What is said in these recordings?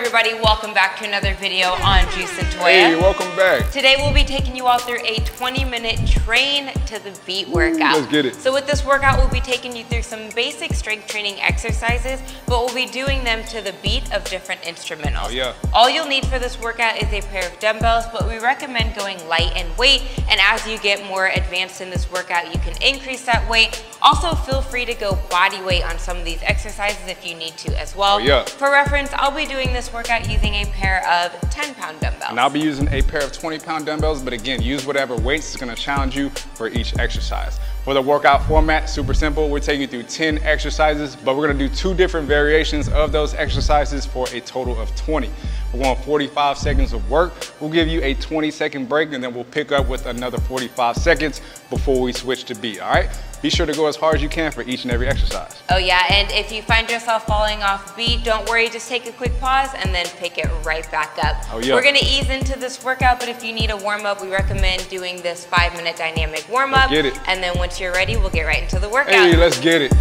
everybody, welcome back to another video on Juice and Toya. Hey, welcome back. Today we'll be taking you all through a 20 minute train to the beat workout. let's get it. So with this workout, we'll be taking you through some basic strength training exercises, but we'll be doing them to the beat of different instrumentals. Oh, yeah. All you'll need for this workout is a pair of dumbbells, but we recommend going light in weight. And as you get more advanced in this workout, you can increase that weight. Also, feel free to go body weight on some of these exercises if you need to as well. Oh, yeah. For reference, I'll be doing this workout using a pair of 10 pound dumbbells. And I'll be using a pair of 20 pound dumbbells, but again, use whatever weights is gonna challenge you for each exercise. For the workout format, super simple. We're taking you through 10 exercises, but we're gonna do two different variations of those exercises for a total of 20. We're going 45 seconds of work. We'll give you a 20 second break and then we'll pick up with another 45 seconds before we switch to B, all right? Be sure to go as hard as you can for each and every exercise. Oh yeah, and if you find yourself falling off beat, don't worry, just take a quick pause and then pick it right back up. Oh, yeah. We're gonna ease into this workout, but if you need a warm up, we recommend doing this five minute dynamic warm up. Let's get it. And then once you're ready, we'll get right into the workout. Hey, let's get it.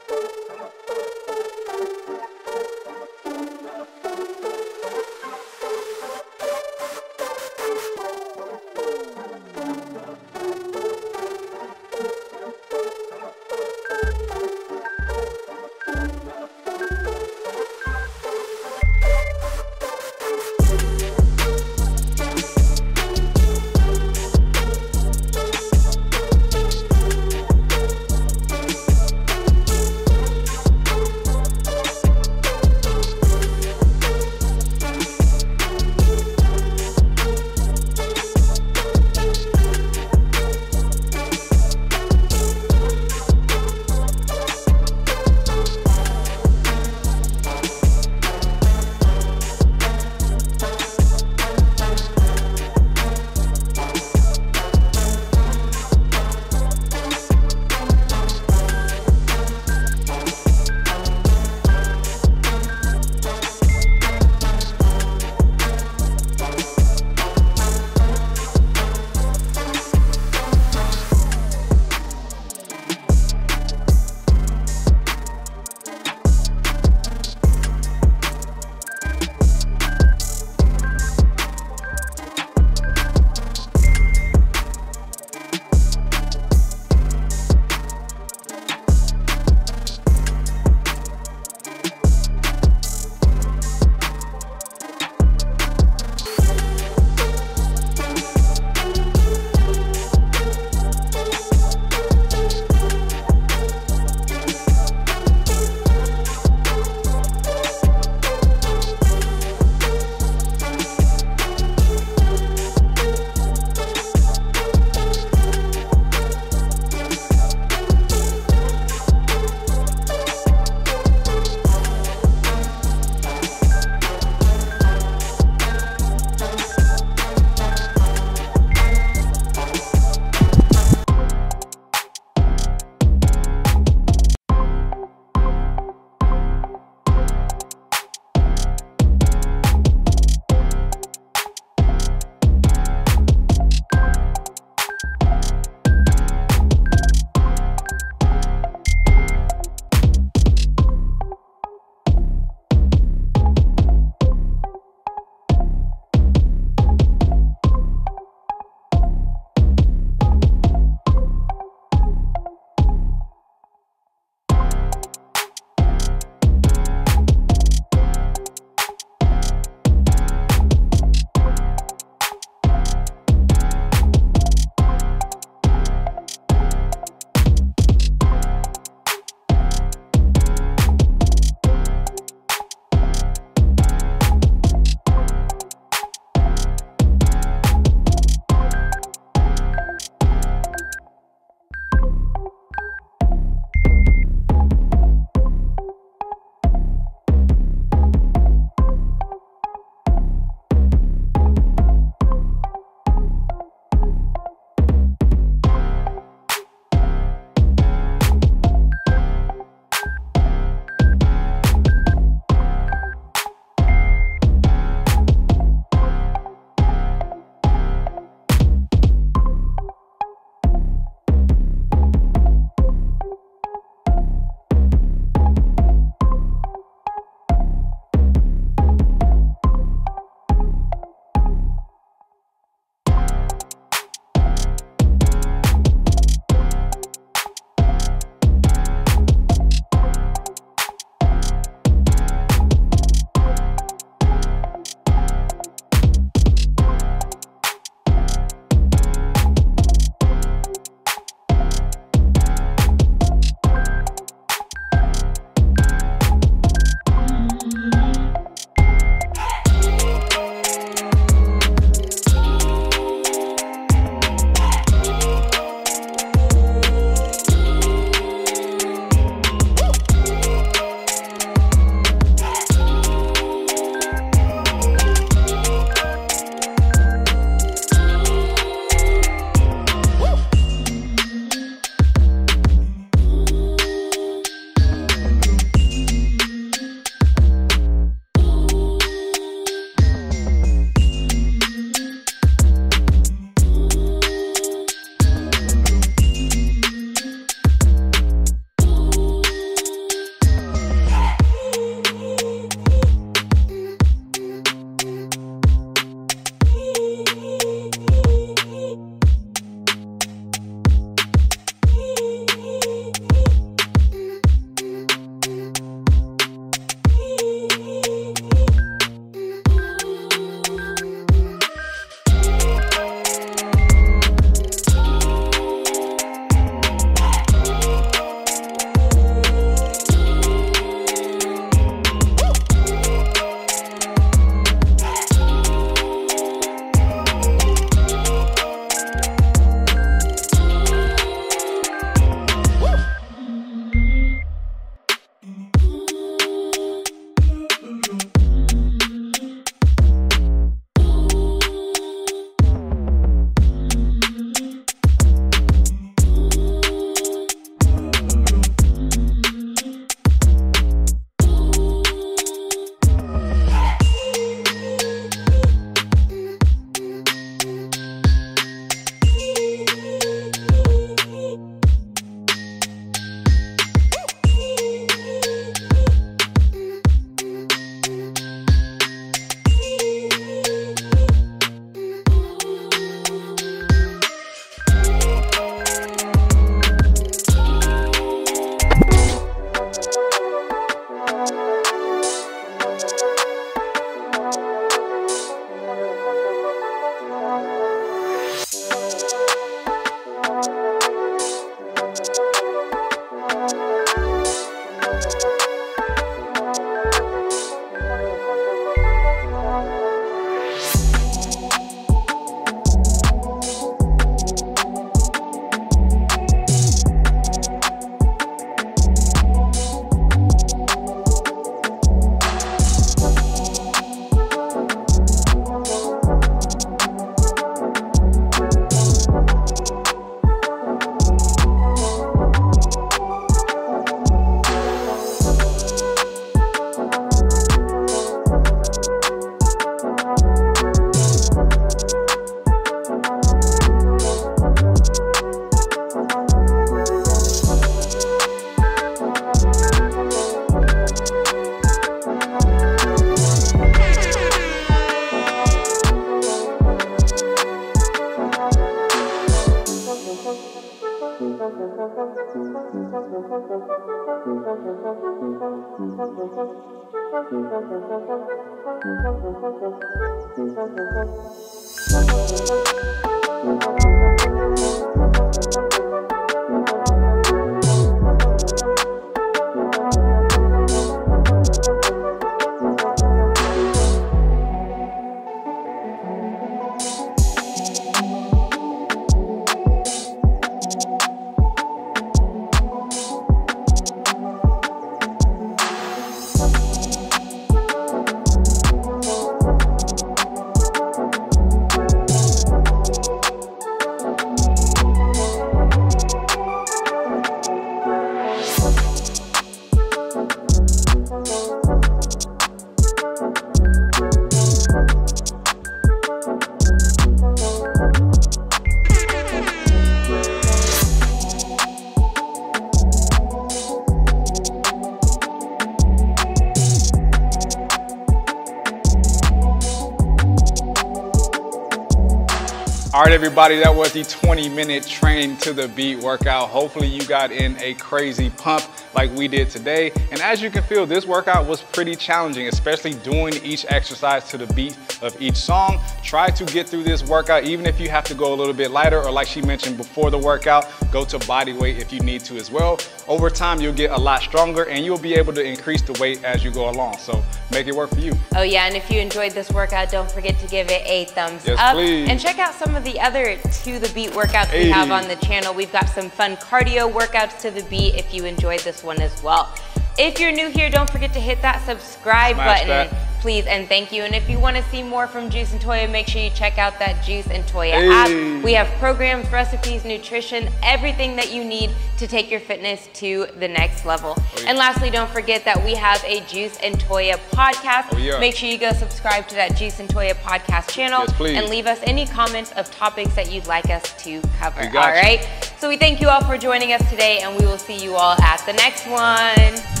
All right, everybody, that was the 20 minute train to the beat workout. Hopefully you got in a crazy pump like we did today. And as you can feel, this workout was pretty challenging, especially doing each exercise to the beat of each song. Try to get through this workout, even if you have to go a little bit lighter, or like she mentioned before the workout, go to body weight if you need to as well. Over time, you'll get a lot stronger and you'll be able to increase the weight as you go along. So make it work for you. Oh yeah, and if you enjoyed this workout, don't forget to give it a thumbs yes, up. Please. And check out some of the other to the beat workouts hey. we have on the channel. We've got some fun cardio workouts to the beat if you enjoyed this one as well. If you're new here, don't forget to hit that subscribe Smash button. That please and thank you. And if you want to see more from Juice and Toya, make sure you check out that Juice and Toya hey. app. We have programs, recipes, nutrition, everything that you need to take your fitness to the next level. Oh, yeah. And lastly, don't forget that we have a Juice and Toya podcast. Oh, yeah. Make sure you go subscribe to that Juice and Toya podcast channel yes, and leave us any comments of topics that you'd like us to cover. All right. So we thank you all for joining us today and we will see you all at the next one.